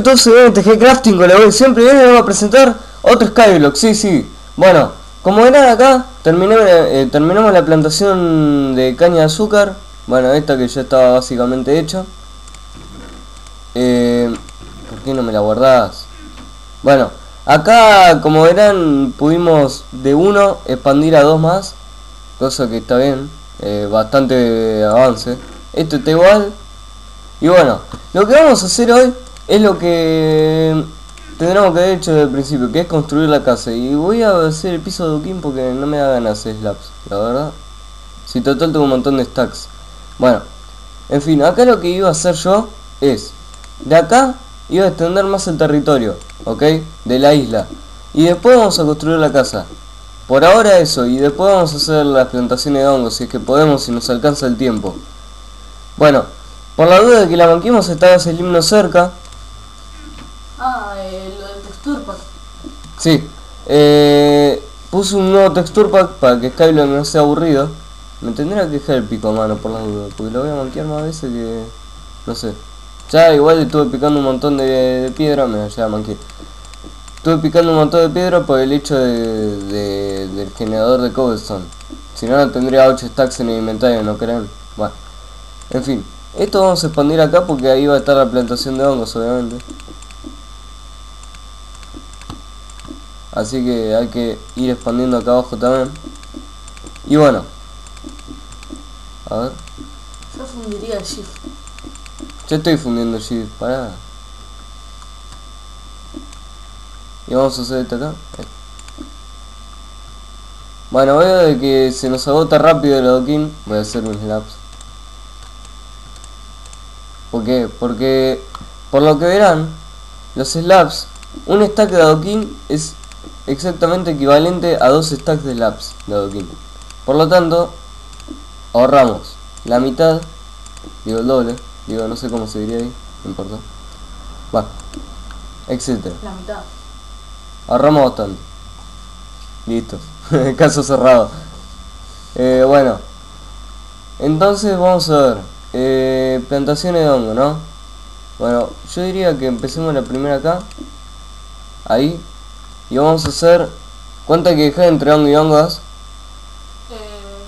De YouTube, soy MTG Crafting con la voy siempre y hoy les voy a presentar otro Skyblock, sí, sí. Bueno, como verán acá, terminé, eh, terminamos la plantación de caña de azúcar. Bueno, esta que ya estaba básicamente hecha. Eh, ¿Por qué no me la guardás? Bueno, acá como verán pudimos de uno expandir a dos más. Cosa que está bien, eh, bastante avance. Esto está igual. Y bueno, lo que vamos a hacer hoy es lo que tendremos que haber hecho desde el principio, que es construir la casa. Y voy a hacer el piso de Duquín porque no me da ganas hacer slabs, la verdad. Si total tengo un montón de stacks. Bueno, en fin, acá lo que iba a hacer yo es, de acá iba a extender más el territorio, ¿ok? De la isla. Y después vamos a construir la casa. Por ahora eso, y después vamos a hacer las plantaciones de hongos, si es que podemos, si nos alcanza el tiempo. Bueno, por la duda de que la banquemos estaba ese himno cerca, Ah, eh, lo del texture pack. Sí, eh, puse un nuevo texture pack para que Skyblock no sea aburrido. Me tendrá que dejar el pico a mano por las dudas, porque lo voy a manquear más veces que... No sé. Ya igual estuve picando un montón de, de piedra, me ya manqué. Estuve picando un montón de piedra por el hecho de- del generador de cobblestone. Si no, no tendría 8 stacks en el inventario, ¿no creen? Bueno, en fin. Esto vamos a expandir acá porque ahí va a estar la plantación de hongos, obviamente. Así que hay que ir expandiendo acá abajo también. Y bueno. A ver. Yo fundiría el shift. Yo estoy fundiendo el shift. Pará. Y vamos a hacer esto acá. Bueno, veo de que se nos agota rápido el adoquín. Voy a hacer un slabs. ¿Por qué? Porque, por lo que verán, los slabs, un stack de adoquín es exactamente equivalente a dos stacks de slabs de adoquín. Por lo tanto, ahorramos la mitad, digo el doble, digo no sé cómo se diría ahí, no importa. Va, etcétera. La mitad. Ahorramos bastante. Listo. Caso cerrado. Eh, bueno. Entonces vamos a ver. Eh, plantaciones de hongo, ¿no? Bueno, yo diría que empecemos la primera acá. Ahí. Y vamos a hacer... ¿Cuánto hay que dejar entre hongo y hongos? Eh,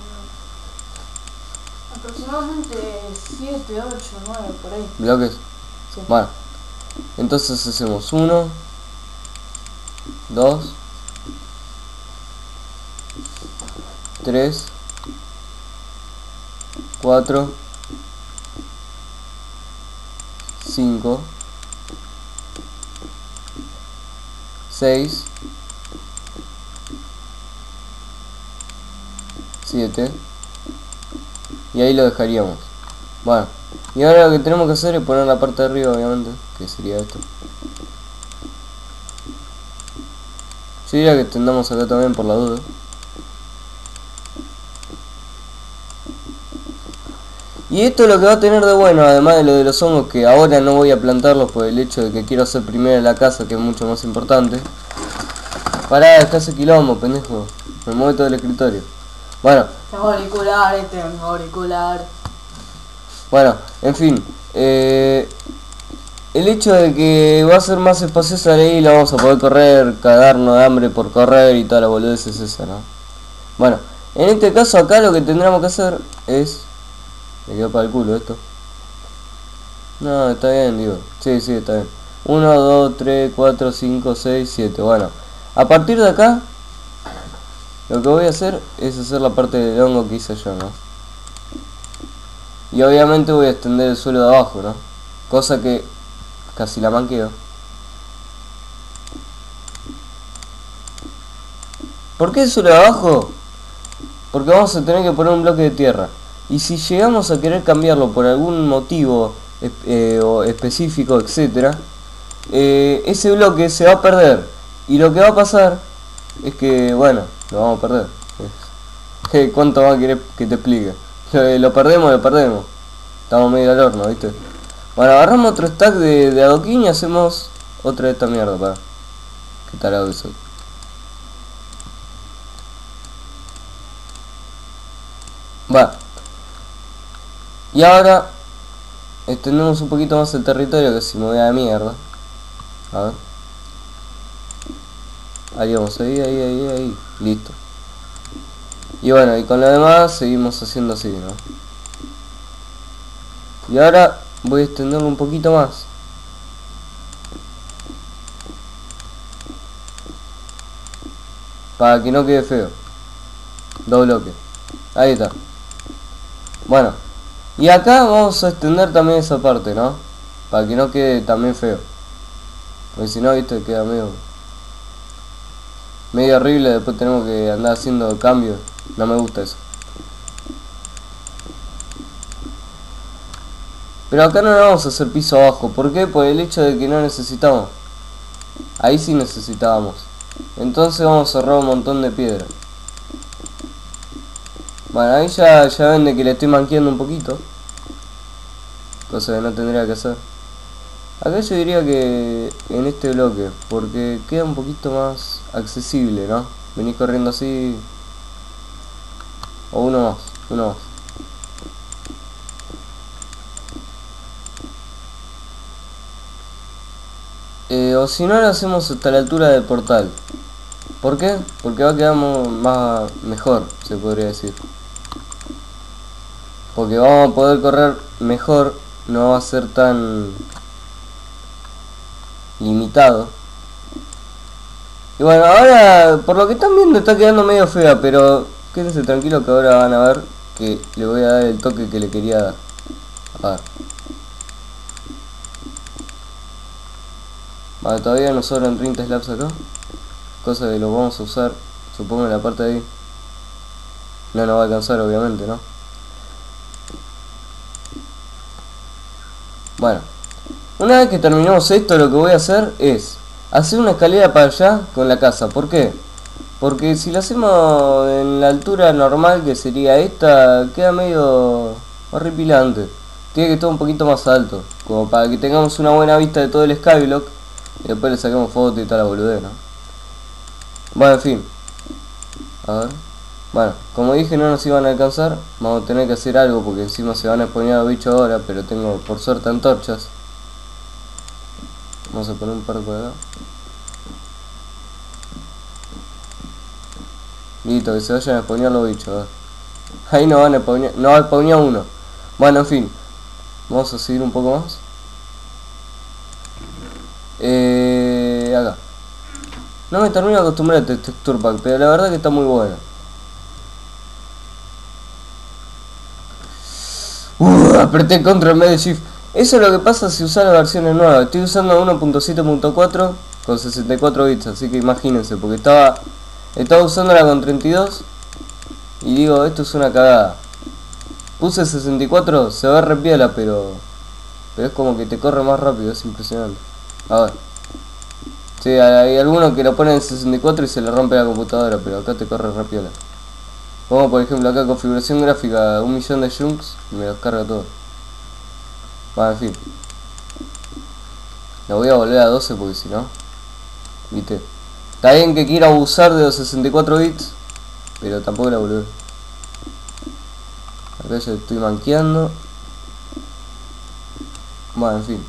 aproximadamente 7, 8, 9, por ahí. Bloques. Sí. Bueno. Entonces hacemos uno. Dos. Tres. Cuatro. Cinco. Seis. Siete. Y ahí lo dejaríamos. Bueno. Y ahora lo que tenemos que hacer es poner la parte de arriba, obviamente. Que sería esto. Yo diría que tendamos acá también por la duda. Y esto es lo que va a tener de bueno, además de lo de los hongos, que ahora no voy a plantarlos por el hecho de que quiero hacer primero la casa, que es mucho más importante. Pará, está ese quilombo, pendejo. Me mueve todo el escritorio. Bueno, Tengo auricular, este tengo auricular. Bueno, en fin, eh, el hecho de que va a ser más espaciosa la isla, vamos a poder correr, cagarnos de hambre por correr y toda la boludez es esa, ¿no? Bueno, en este caso acá lo que tendríamos que hacer es... Me quedó para el culo esto. No, está bien, digo. Sí, sí, está bien. 1, 2, 3, 4, 5, 6, 7. Bueno, a partir de acá, lo que voy a hacer es hacer la parte del hongo que hice yo, ¿no? Y obviamente voy a extender el suelo de abajo, ¿no? Cosa que casi la manqueo. ¿Por qué el suelo de abajo? Porque vamos a tener que poner un bloque de tierra. Y si llegamos a querer cambiarlo por algún motivo eh, o específico, etcétera, eh, ese bloque se va a perder. Y lo que va a pasar es que, bueno, lo vamos a perder. ¿Cuánto va a querer que te explique? Lo, perdemos, lo perdemos. Estamos medio al horno, ¿viste? Bueno, agarramos otro stack de, adoquín y hacemos otra de esta mierda, para. ¿Qué que soy? Va. Y ahora extendemos un poquito más el territorio que si me voy a mierda. A ver. Ahí vamos, ahí, ahí, ahí, ahí. Listo. Y bueno, y con lo demás seguimos haciendo así, ¿no? Y ahora voy a extenderlo un poquito más. Para que no quede feo. Dos bloques. Ahí está. Bueno. Y acá vamos a extender también esa parte, ¿no? Para que no quede también feo. Porque si no, viste, queda medio... Medio horrible, después tenemos que andar haciendo cambios. No me gusta eso. Pero acá no vamos a hacer piso abajo. ¿Por qué? Por el hecho de que no necesitamos. Ahí sí necesitábamos. Entonces vamos a cerrar un montón de piedra. Bueno, ahí ya, ya ven de que le estoy manqueando un poquito. Cosa que no tendría que hacer. Acá yo diría que en este bloque, porque queda un poquito más accesible, ¿no? Venís corriendo así. O uno más, uno más. Eh, o si no lo hacemos hasta la altura del portal. ¿Por qué? Porque va a quedar más mejor, se podría decir. Porque vamos a poder correr mejor, no va a ser tan limitado. Y bueno, ahora, por lo que están viendo, está quedando medio fea, pero quédense tranquilo que ahora van a ver que le voy a dar el toque que le quería dar. Vale, todavía nos sobran 30 slaps acá. Cosa que lo vamos a usar, supongo, en la parte de ahí. No nos va a alcanzar, obviamente, ¿no? Bueno. Una vez que terminemos esto, lo que voy a hacer es hacer una escalera para allá con la casa. ¿Por qué? Porque si lo hacemos en la altura normal, que sería esta, queda medio horripilante. Tiene que estar un poquito más alto, como para que tengamos una buena vista de todo el skyblock. Y después le saquemos foto y tal la boludez, ¿no? Bueno, en fin. A ver. Bueno, como dije no nos iban a alcanzar. Vamos a tener que hacer algo porque encima se van a exponer los bichos ahora. Pero tengo por suerte antorchas. Vamos a poner un par por acá. Listo, que se vayan a spawnear los bichos. Ahí no van a spawnear, no va a spawnear uno. Bueno, en fin. Vamos a seguir un poco más. Eh, acá. No me termino de acostumbrar a este texture pack, pero la verdad que está muy bueno. Apreté vez de shift. Eso es lo que pasa si usas las versiones nuevas. Estoy usando 1.7.4 con 64 bits, así que imagínense, porque estaba estaba usándola con 32 y digo, esto es una cagada. Puse 64, se ve re pero pero es como que te corre más rápido, es impresionante. A ver. Sí, hay algunos que lo ponen en 64 y se le rompe la computadora, pero acá te corre rápido. Como por ejemplo acá configuración gráfica, un millón de chunks y me los carga todo. Bueno, en fin. Lo voy a volver a 12 porque si no... Viste. Está bien que quiera abusar de los 64 bits, pero tampoco la volver. Acá ya estoy manqueando. Bueno, en fin.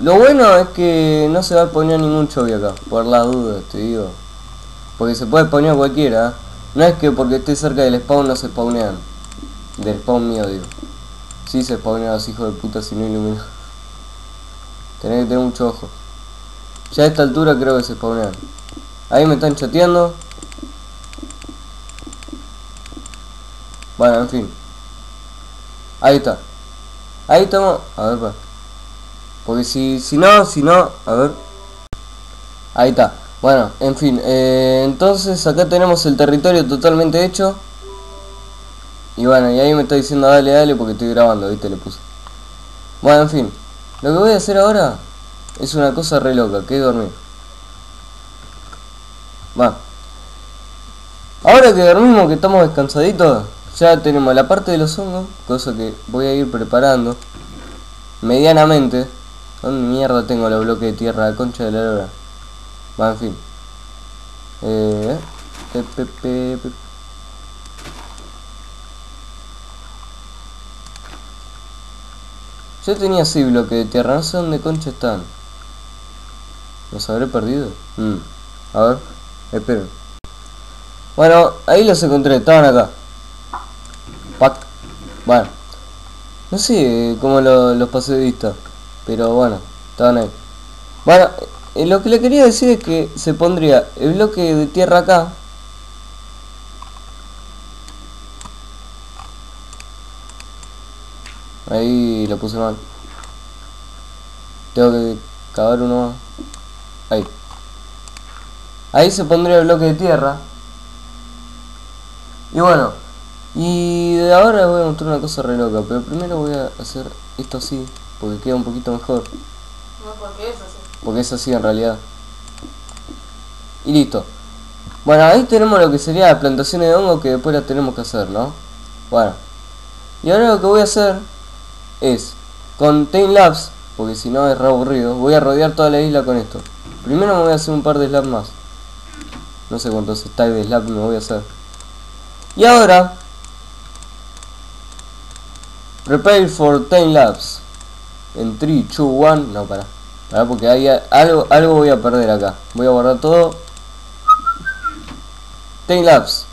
Lo bueno es que no se va a poner ningún chovi acá, por la duda, te digo. Porque se puede poner cualquiera. ¿eh? No es que porque esté cerca del spawn no se spawnean. Del spawn mío, digo. Sí se los hijos de puta si no iluminan. Tenés que tener mucho ojo. Ya a esta altura creo que se spawnean. Ahí me están chateando. Bueno, en fin. Ahí está. Ahí estamos. A ver, pa. Porque si, si no, si no, a ver. Ahí está. Bueno, en fin. Eh, entonces acá tenemos el territorio totalmente hecho. Y bueno, y ahí me está diciendo dale, dale porque estoy grabando, viste, le puse. Bueno, en fin. Lo que voy a hacer ahora es una cosa re loca, que es dormir. Va. Ahora que dormimos, que estamos descansaditos, ya tenemos la parte de los hongos, cosa que voy a ir preparando medianamente. ¿Dónde mierda tengo los bloques de tierra? La concha de la lora. Va, en fin. Eh, Yo tenía 6 bloques de tierra, no sé dónde concha están. ¿Los habré perdido? Mm. A ver, esperen. Bueno, ahí los encontré, estaban acá. Bueno. No sé cómo lo- los pasé de vista. Pero bueno, estaban ahí. Bueno, eh, lo que le quería decir es que se pondría el bloque de tierra acá. Ahí lo puse mal. Tengo que cavar uno más. Ahí. Ahí se pondría el bloque de tierra. Y bueno, y de ahora les voy a mostrar una cosa re loca, pero primero voy a hacer esto así, porque queda un poquito mejor, No, porque es así. porque es así en realidad. Y listo. Bueno, ahí tenemos lo que sería las plantaciones de hongo que después las tenemos que hacer, ¿no? Bueno. Y ahora lo que voy a hacer es, con Time Labs, porque si no es re aburrido, voy a rodear toda la isla con esto. Primero me voy a hacer un par de slabs más. No sé cuántos stacks de slabs me voy a hacer. Y ahora, prepare for time lapse. En 3, 2, 1, no, para. Para porque hay algo, algo voy a perder acá. Voy a guardar todo. Time lapse.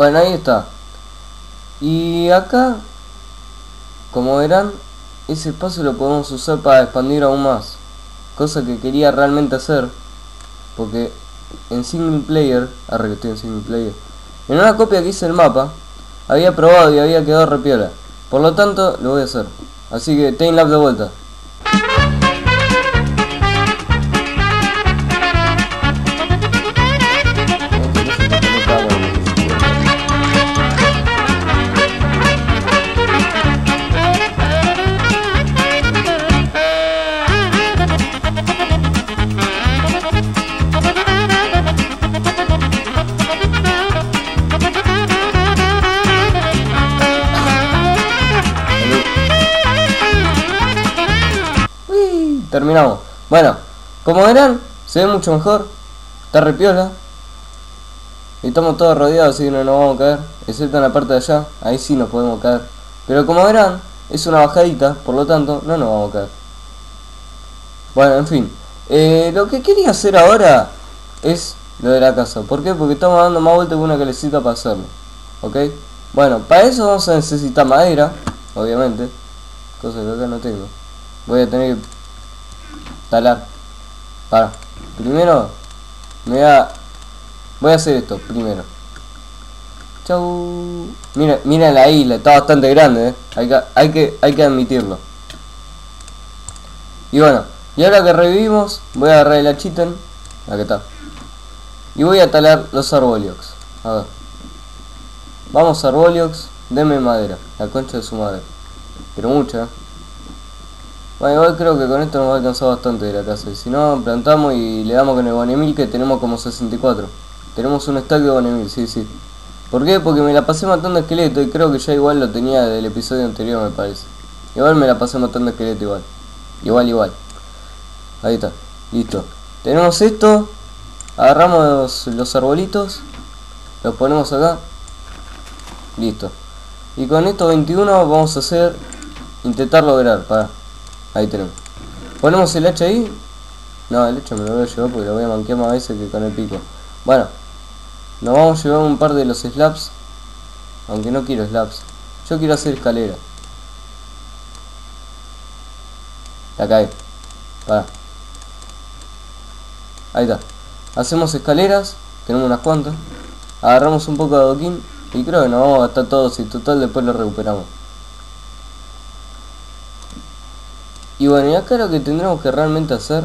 Bueno, ahí está. Y acá, como verán, ese espacio lo podemos usar para expandir aún más. Cosa que quería realmente hacer. Porque en single player, arre que en single player, en una copia que hice el mapa, había probado y había quedado repiola. Por lo tanto, lo voy a hacer. Así que, Time de vuelta. Terminamos. Bueno, como verán, se ve mucho mejor. Está repiola. Y estamos todos rodeados, así que no nos vamos a caer. Excepto en la parte de allá, ahí sí nos podemos caer. Pero como verán, es una bajadita, por lo tanto, no nos vamos a caer. Bueno, en fin. Eh, lo que quería hacer ahora es lo de la casa. ¿Por qué? Porque estamos dando más vueltas que una calecita para hacerlo. ¿Ok? Bueno, para eso vamos a necesitar madera, obviamente. Cosa que acá no tengo. Voy a tener que talar. Para. Primero, me voy a... Voy a hacer esto, primero. Chau. Mira, mira la isla, está bastante grande, ¿eh? Hay que, hay que, hay que admitirlo. Y bueno, y ahora que revivimos, voy a agarrar el achiten. Acá está. Y voy a talar los arboliox. A ver. Vamos arboliox, denme madera. La concha de su madre. Pero mucha. Bueno, igual creo que con esto nos va a alcanzar bastante de la casa. Si no, plantamos y le damos con el bonemil que tenemos como 64. Tenemos un stack de bonemil, sí, sí. ¿Por qué? Porque me la pasé matando esqueleto y creo que ya igual lo tenía del episodio anterior, me parece. Igual me la pasé matando esqueleto igual. Igual, igual. Ahí está. Listo. Tenemos esto. Agarramos los arbolitos. Los ponemos acá. Listo. Y con estos 21 vamos a hacer... Intentar lograr, para. Ahí tenemos. Ponemos el hacha ahí. No, el hacha me lo voy a llevar porque lo voy a manquear más veces que con el pico. Bueno. Nos vamos a llevar un par de los slabs. Aunque no quiero slabs. Yo quiero hacer escalera. La cae. Para. Ahí está. Hacemos escaleras. Tenemos unas cuantas. Agarramos un poco de adoquín. Y creo que nos vamos a gastar todos y total después lo recuperamos. Y bueno, y acá lo que tendremos que realmente hacer,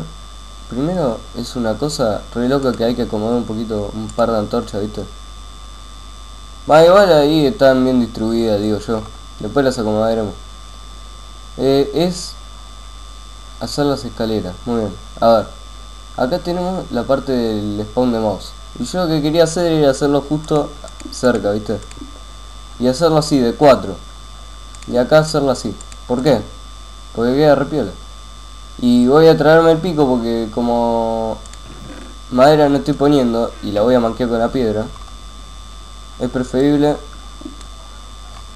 primero es una cosa re loca que hay que acomodar un poquito, un par de antorchas, ¿viste? Va, igual ahí están bien distribuidas, digo yo. Después las acomodaremos. Eh, es hacer las escaleras. Muy bien. A ver. Acá tenemos la parte del spawn de mouse. Y yo lo que quería hacer era hacerlo justo cerca, ¿viste? Y hacerlo así, de 4. Y acá hacerlo así. ¿Por qué? Porque queda repiola. Y voy a traerme el pico porque como madera no estoy poniendo y la voy a manquear con la piedra, es preferible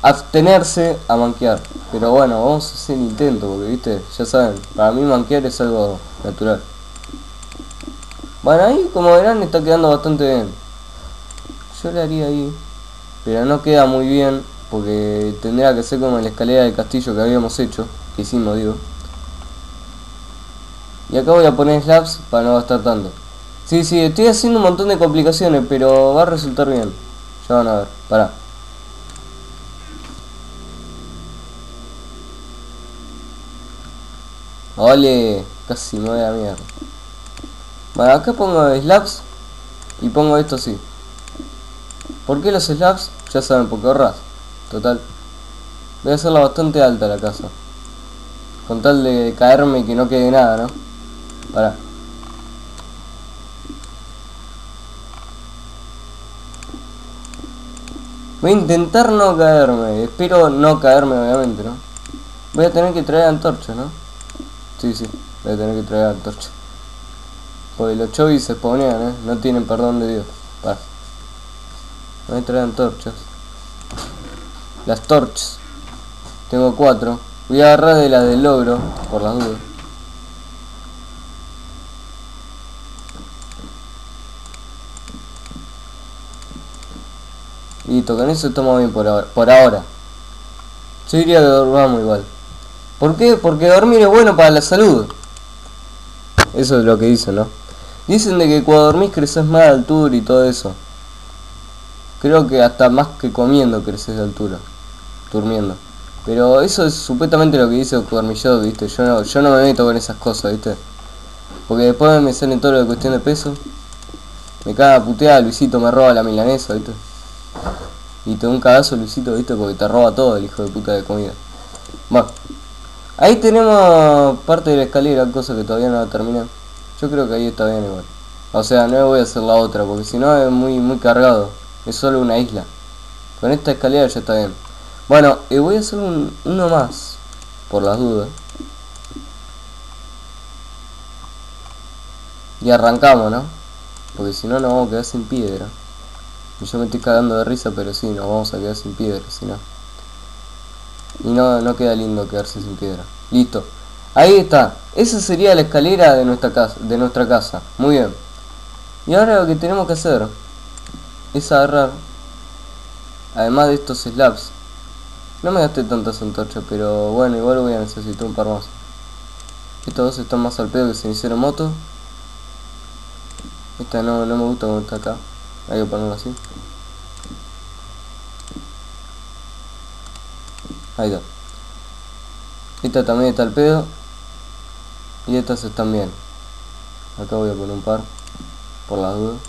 abstenerse a manquear. Pero bueno, vamos a hacer el intento porque, viste, ya saben, para mí manquear es algo natural. Bueno, ahí como verán está quedando bastante bien. Yo le haría ahí, pero no queda muy bien porque tendría que ser como la escalera del castillo que habíamos hecho, que hicimos, digo. Y acá voy a poner slabs para no gastar tanto. Sí, sí, estoy haciendo un montón de complicaciones, pero va a resultar bien. Ya van a ver, pará. Ole, casi me voy a mierda. Bueno, acá pongo slabs y pongo esto así. ¿Por qué los slabs? Ya saben, porque ahorras. Total. Voy a hacerla bastante alta la casa. Con tal de caerme y que no quede nada, ¿no? Para. Voy a intentar no caerme. Espero no caerme, obviamente, ¿no? Voy a tener que traer antorcha, ¿no? Sí, sí. Voy a tener que traer antorcha. Porque los chovis se ponían, ¿eh? No tienen perdón de Dios. Para. Voy a traer antorchas. Las torches. Tengo cuatro. Voy a agarrar de la del logro, por las dudas. Listo, con eso estamos bien por ahora. Por ahora. Yo diría que dormamos igual. ¿Por qué? Porque dormir es bueno para la salud. Eso es lo que dicen, ¿no? Dicen de que cuando dormís creces más de altura y todo eso. Creo que hasta más que comiendo creces de altura. Durmiendo. Pero eso es supuestamente lo que dice Cormillot, ¿viste? Yo no, yo no me meto con esas cosas, ¿viste? Porque después me salen todo lo de cuestión de peso. Me caga puteada, Luisito me roba la milanesa, ¿viste? Y te da un cagazo Luisito, ¿viste? Porque te roba todo el hijo de puta de comida. Bueno. Ahí tenemos parte de la escalera, cosa que todavía no la terminé. Yo creo que ahí está bien igual. O sea, no voy a hacer la otra, porque si no es muy, muy cargado. Es solo una isla. Con esta escalera ya está bien. Bueno, y voy a hacer un, uno más, por las dudas. Y arrancamos, ¿no? Porque si no nos vamos a quedar sin piedra. Yo me estoy cagando de risa, pero sí, nos vamos a quedar sin piedra, si no. Y no, no queda lindo quedarse sin piedra. Listo. Ahí está. Esa sería la escalera de nuestra casa. De nuestra casa. Muy bien. Y ahora lo que tenemos que hacer es agarrar, además de estos slabs, no me gasté tantas antorchas, pero bueno, igual voy a necesitar un par más. Estos dos están más al pedo que se hicieron moto. Esta no, no me gusta como está acá. Hay que ponerlo así. Ahí está. Esta también está al pedo. Y estas están bien. Acá voy a poner un par. Por las dudas.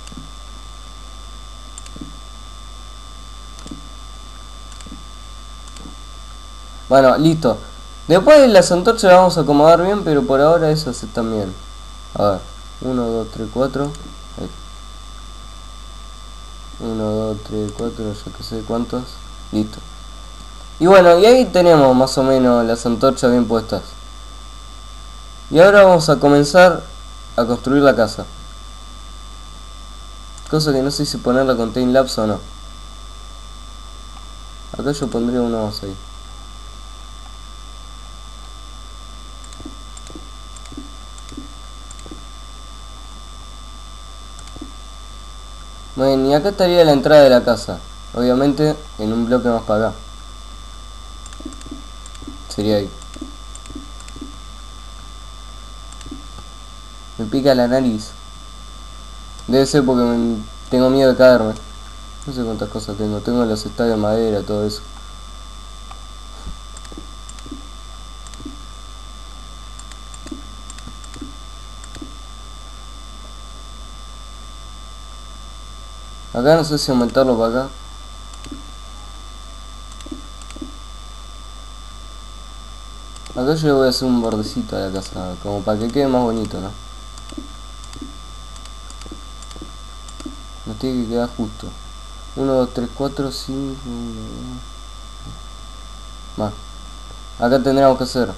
Bueno, listo. Después las antorchas las vamos a acomodar bien, pero por ahora esas están bien. A ver. 1, 2, 3, 4. 1, 2, 3, 4, yo que sé cuántos. Listo. Y bueno, y ahí tenemos más o menos las antorchas bien puestas. Y ahora vamos a comenzar a construir la casa. Cosa que no sé si ponerla con timelapse o no. Acá yo pondría uno más ahí. Bueno, y acá estaría la entrada de la casa. Obviamente en un bloque más para acá. Sería ahí. Me pica la nariz. Debe ser porque tengo miedo de caerme. No sé cuántas cosas tengo. Tengo los estadios de madera, todo eso. Acá no sé si aumentarlo para acá. Acá yo le voy a hacer un bordecito a la casa, como para que quede más bonito, ¿no? Nos tiene que quedar justo. 1, 2, 3, 4, 5... Más. Acá tendríamos que hacer...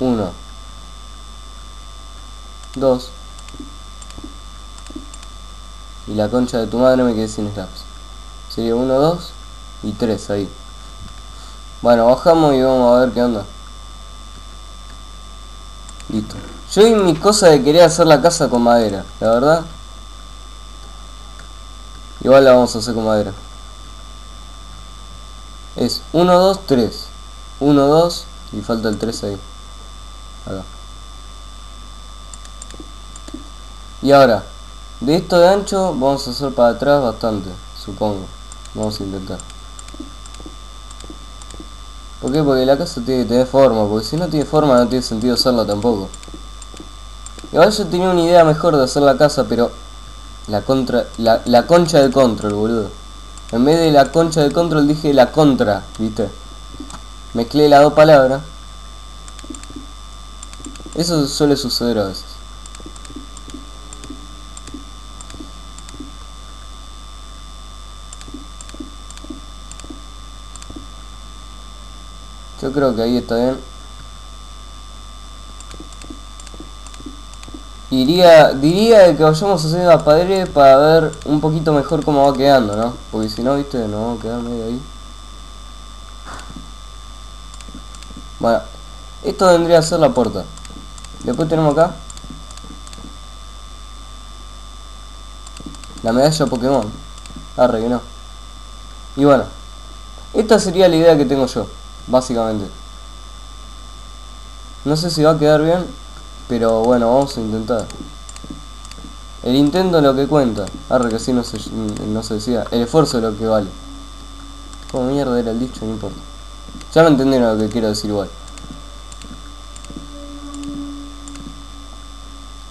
1. 2 y la concha de tu madre me quedé sin slaps. Sería 1, 2 y 3 ahí. Bueno, bajamos y vamos a ver qué onda. Listo. Yo y mi cosa de querer hacer la casa con madera, la verdad. Igual la vamos a hacer con madera. Es 1, 2, 3. 1, 2 y falta el 3 ahí. Acá. Y ahora, de esto de ancho vamos a hacer para atrás bastante, supongo. Vamos a intentar. ¿Por qué? Porque la casa tiene que tener forma, porque si no tiene forma no tiene sentido hacerla tampoco. Igual yo tenía una idea mejor de hacer la casa, pero la contra la, la concha de control, boludo. En vez de la concha de control dije la contra, ¿viste? Mezclé las dos palabras. Eso suele suceder a veces. Yo creo que ahí está bien. Iría, diría que vayamos a hacer la pared para ver un poquito mejor cómo va quedando, ¿no? Porque si no, viste, no vamos a quedar medio ahí. Bueno, esto vendría a ser la puerta. Después tenemos acá. La medalla Pokémon. Arre que. Y bueno, esta sería la idea que tengo yo básicamente. No sé si va a quedar bien, pero bueno, vamos a intentar. El intento es lo que cuenta. Arre que así no se, no se decía. El esfuerzo es lo que vale. Como mierda era el dicho, no importa. Ya no entendieron lo que quiero decir igual.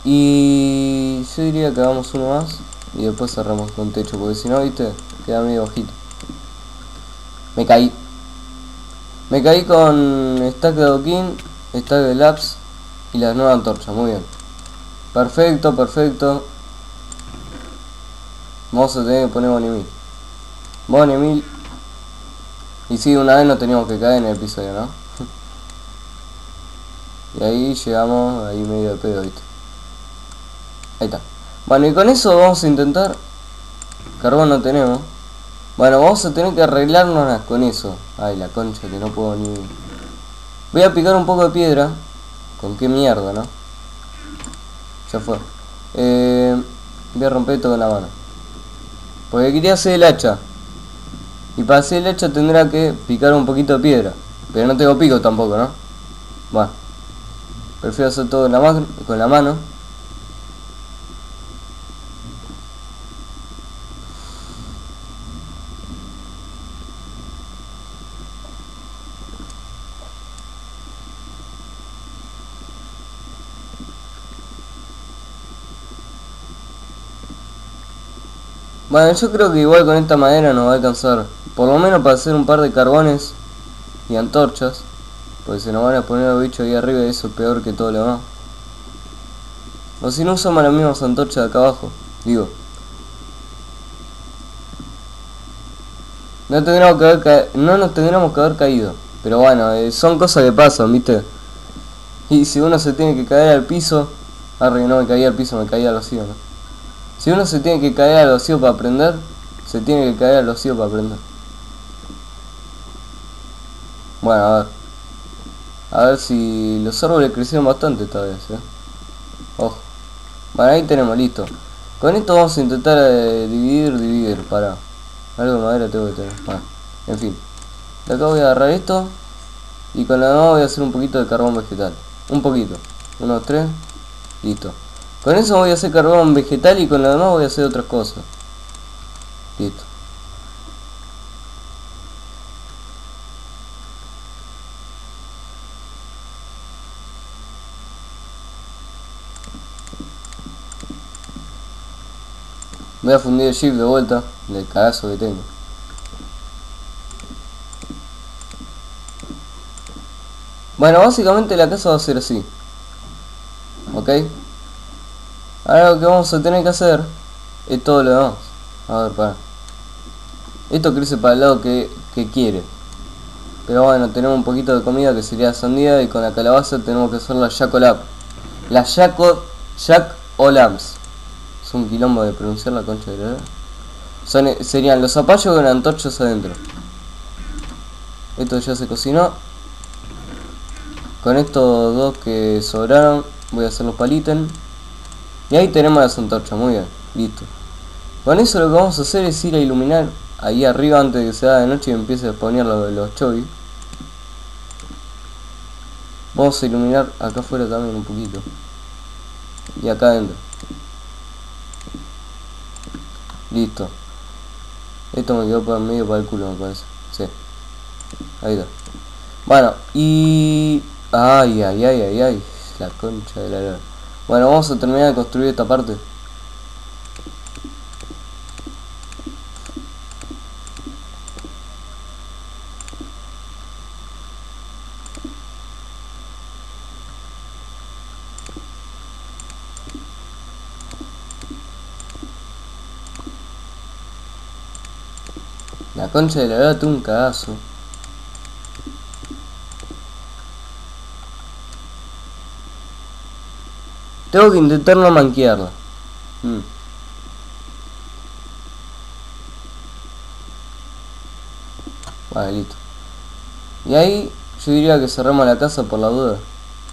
Y yo diría que hagamos uno más y después cerramos con techo, porque si no, viste, queda medio bajito. Me caí. Me caí con stack de Dokin, stack de Labs y la nueva antorcha, muy bien. Perfecto, perfecto. Vamos a tener que poner Bonnie Mil. Y si, una vez no teníamos que caer en el episodio, ¿no? y ahí llegamos, ahí medio de pedo. Ahí está. Bueno, y con eso vamos a intentar... Carbón no tenemos. Bueno, vamos a tener que arreglárnoslas con eso. Ay, la concha que no puedo ni... Voy a picar un poco de piedra. ¿Con qué mierda, no? Ya fue. Eh, voy a romper esto con la mano. Porque quería hacer el hacha. Y para hacer el hacha tendrá que picar un poquito de piedra. Pero no tengo pico tampoco, ¿no? Bueno. Prefiero hacer todo la, con la mano. Bueno, yo creo que igual con esta madera nos va a alcanzar. Por lo menos para hacer un par de carbones y antorchas. Porque se nos van a poner los bichos ahí arriba y eso es peor que todo lo demás. O si no usamos las mismas antorchas de acá abajo. Digo. No, tendríamos que no nos tendríamos que haber caído. Pero bueno, eh, son cosas que pasan, ¿viste? Y si uno se tiene que caer al piso... Arre, no me caí al piso, me caí al vacío, ¿no? Si uno se tiene que caer al vacío para aprender, se tiene que caer al vacío para aprender. Bueno, a ver. A ver si los árboles crecieron bastante esta vez, eh. Ojo. Bueno, ahí tenemos, listo. Con esto vamos a intentar eh, dividir, dividir, para. Algo de madera tengo que tener. En fin. De acá voy a agarrar esto. Y con la demás voy a hacer un poquito de carbón vegetal. Un poquito. Uno, tres. Listo. Con eso voy a hacer carbón vegetal y con lo demás voy a hacer otras cosas. Listo. Voy a fundir el shift de vuelta del cagazo que tengo. Bueno, básicamente la casa va a ser así. ¿Ok? Ahora lo que vamos a tener que hacer es todo lo demás. A ver, para. Esto crece para el lado que, que quiere. Pero bueno, tenemos un poquito de comida que sería sandía y con la calabaza tenemos que hacer la Jack. La Jack, Jack Olams. Es un quilombo de pronunciar la concha de la Son, Serían los zapallos con antorchas adentro. Esto ya se cocinó. Con estos dos que sobraron voy a hacer los palitos. Y ahí tenemos las antorchas, muy bien, listo. Con eso lo que vamos a hacer es ir a iluminar ahí arriba antes de que sea de noche y empiece a poner los, los chovis. Vamos a iluminar acá afuera también un poquito. Y acá adentro. Listo. Esto me quedó por medio para el culo, me parece. Sí. Ahí está. Bueno, y... Ay, ay, ay, ay, ay. La concha de la... Bueno, vamos a terminar de construir esta parte. La concha de la verdad un cagazo. Tengo que intentar no manquearla. Mm. Vale, listo. Y ahí yo diría que cerramos la casa por la duda.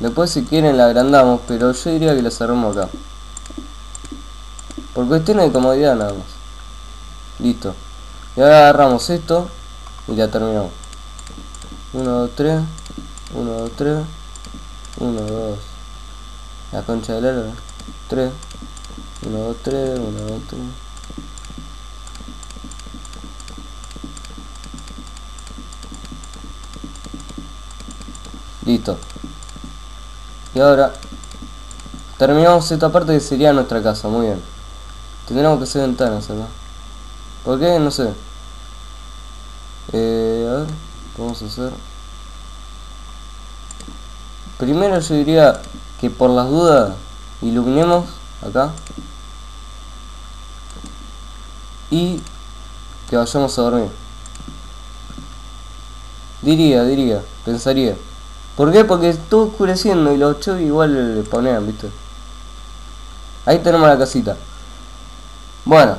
Después si quieren la agrandamos, pero yo diría que la cerramos acá. Por cuestiones de comodidad nada más. Listo. Y ahora agarramos esto y ya terminamos. 1, 2, 3. 1, 2, 3. 1, 2. La concha del héroe. 3. 1, 2, 3. 1, 2, 3. Listo. Y ahora terminamos esta parte que sería nuestra casa. Muy bien. Tendremos que hacer ventanas acá. ¿Por qué? No sé. Eh, a ver, ¿qué vamos a hacer? Primero yo diría que por las dudas iluminemos acá. Y que vayamos a dormir. Diría, diría, pensaría. ¿Por qué? Porque estuvo oscureciendo y los chovis igual le ponían, ¿viste? Ahí tenemos la casita. Bueno.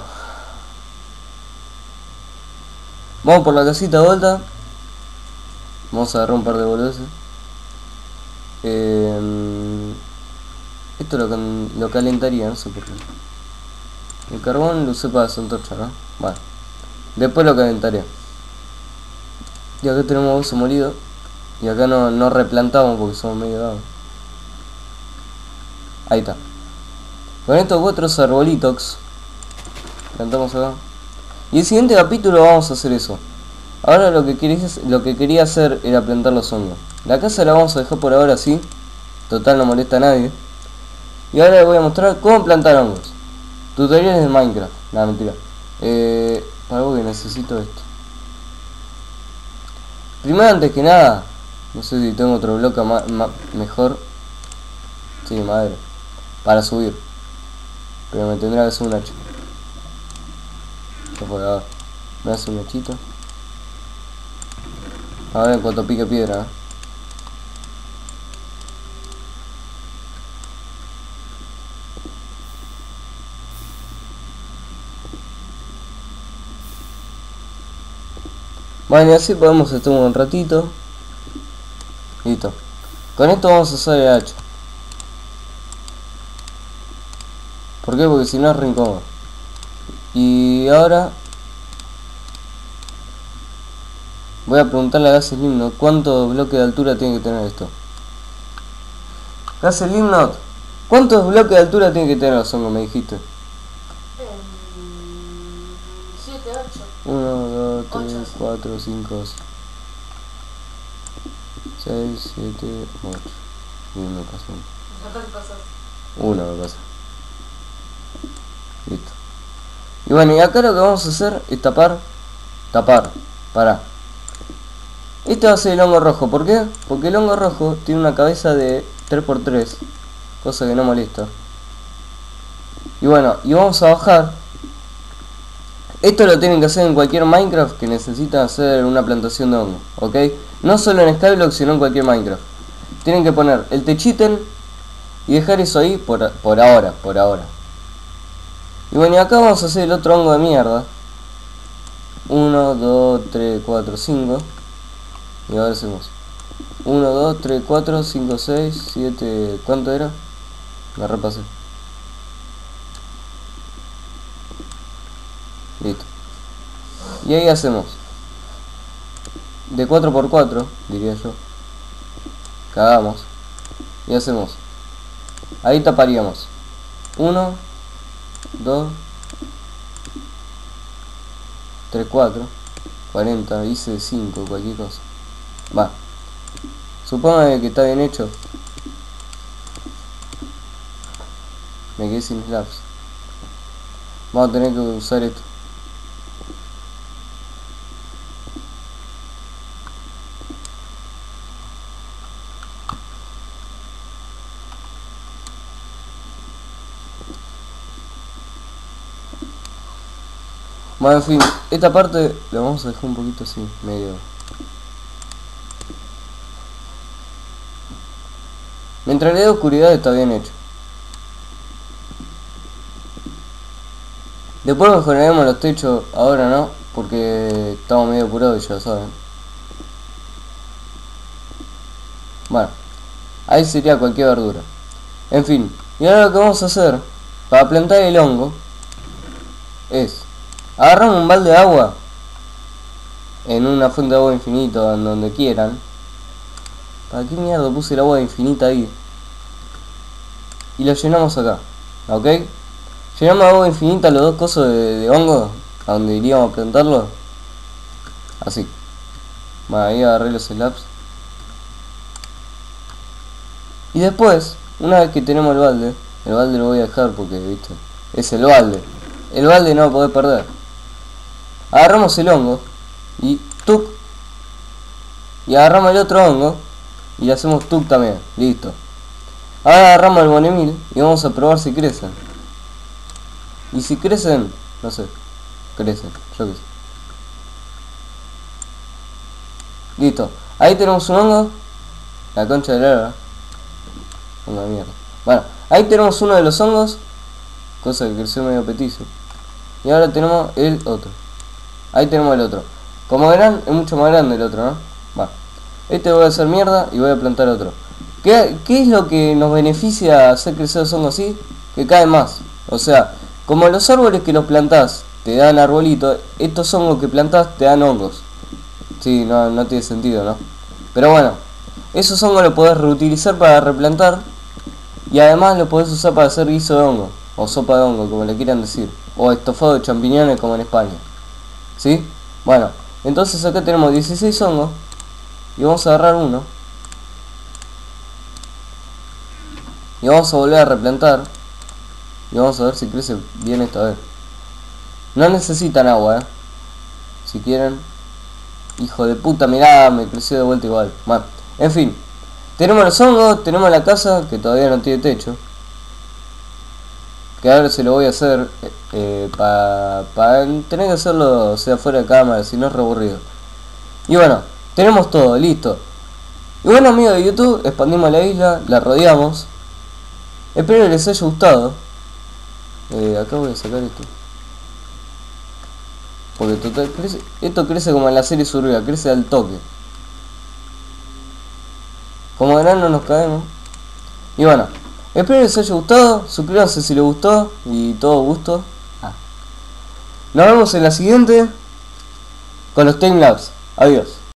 Vamos por la casita de vuelta. Vamos a par de boludeces. Eh, esto lo, calentaría, no sé por qué. El carbón lo usé para hacer antorcha, ¿no? Bueno. Después lo calentaré. Y acá tenemos hueso molido. Y acá no, replantamos porque somos medio dados. Ahí está. Con estos cuatro arbolitos. Plantamos acá. Y el siguiente capítulo vamos a hacer eso. Ahora lo que quería hacer era plantar los hongos. La casa la vamos a dejar por ahora así. Total no molesta a nadie. Y ahora les voy a mostrar cómo plantar hongos. Tutoriales de Minecraft. Nada, mentira. Eh, para algo que necesito esto. Primero, antes que nada, no sé si tengo otro bloque mejor. Sí, madre. Para subir. Pero me tendrá que hacer un hacha. Ahora. Me hace un hachito. A ver en cuanto pique piedra. ¿eh? Bueno, así podemos estar un ratito. Listo. Con esto vamos a hacer el hacha. ¿Por qué? Porque si no es rincón. Y ahora voy a preguntarle a Gaselimno cuántos bloques de altura tiene que tener esto. Gaselimno, ¿cuántos bloques de altura tiene que tener hongos? Me dijiste. 7, 8. 1, 2, 3, 4, 5, 6, 7, 8. Y me pasó. Uno me pasa. Listo. Y bueno, y acá lo que vamos a hacer es tapar, tapar, para. Este va a ser el hongo rojo, ¿por qué? Porque el hongo rojo tiene una cabeza de 3x3, cosa que no molesta. Y bueno, y vamos a bajar. Esto lo tienen que hacer en cualquier Minecraft que necesitan hacer una plantación de hongo, ¿ok? No solo en Skyblock, sino en cualquier Minecraft. Tienen que poner el techiten y dejar eso ahí por, ahora, por ahora. Y bueno, acá vamos a hacer el otro hongo de mierda. 1, 2, 3, 4, 5. Y ahora hacemos 1, 2, 3, 4, 5, 6, 7. ¿Cuánto era? Me repasé. Listo. Y ahí hacemos de 4 por 4 diría yo. Cagamos. Y hacemos. Ahí taparíamos. 1, 2, 3, 4, 40, hice 5, cualquier cosa. Va. Supongo que está bien hecho. Me quedé sin slabs. Vamos a tener que usar esto. Bueno, en fin, esta parte la vamos a dejar un poquito así, medio. Mientras le dé oscuridad está bien hecho. Después mejoraremos los techos, ahora no, porque estamos medio apurados ya saben. Bueno, ahí sería cualquier verdura. En fin, y ahora lo que vamos a hacer para plantar el hongo es Agarramos un balde de agua en una fuente de agua infinita, en donde quieran. ¿Para qué mierda puse el agua infinita ahí? Y lo llenamos acá, ¿ok? Llenamos agua infinita los dos cosos de, hongo, a donde iríamos a plantarlo. Así. Bueno, ahí agarré los slabs. Y después, una vez que tenemos el balde, el balde lo voy a dejar porque, viste, es el balde. El balde no lo podés perder agarramos el hongo y tuk y agarramos el otro hongo y hacemos tuk también, listo. Ahora agarramos el bonemil y vamos a probar si crecen. Y si crecen, no sé crecen, yo qué sé. Listo, ahí tenemos un hongo. La concha de la una mierda. Bueno, ahí tenemos uno de los hongos cosa que creció medio petizo. Y ahora tenemos el otro Ahí tenemos el otro. Como verán, es mucho más grande el otro, ¿no? Va. Este voy a hacer mierda y voy a plantar otro. ¿Qué, es lo que nos beneficia hacer crecer los hongos así? Que caen más. O sea, como los árboles que los plantás te dan arbolitos, estos hongos que plantás te dan hongos. Sí, no, no tiene sentido, ¿no? Pero bueno, esos hongos los podés reutilizar para replantar y además los podés usar para hacer guiso de hongo o sopa de hongo, como le quieran decir, o estofado de champiñones como en España. ¿Sí? Bueno, entonces acá tenemos 16 hongos. Y vamos a agarrar uno. Y vamos a volver a replantar. Y vamos a ver si crece bien esta vez. No necesitan agua, ¿eh? Si quieren. Hijo de puta, mirá, me creció de vuelta igual. Bueno, en fin. Tenemos los hongos, tenemos la casa, que todavía no tiene techo que ahora se lo voy a hacer eh, para tener que hacerlo sea fuera de cámara, si no es reaburrido. Y bueno, tenemos todo, listo. Y bueno amigos de YouTube, expandimos la isla, la rodeamos. Espero que les haya gustado. Eh, acá voy a sacar esto. Porque total, crece, esto crece como en la serie Survival, crece al toque. Como verán no nos caemos. Y bueno, Espero les haya gustado, suscríbanse si les gustó y todo gusto. Ah. Nos vemos en la siguiente con los Timelapse. Adiós.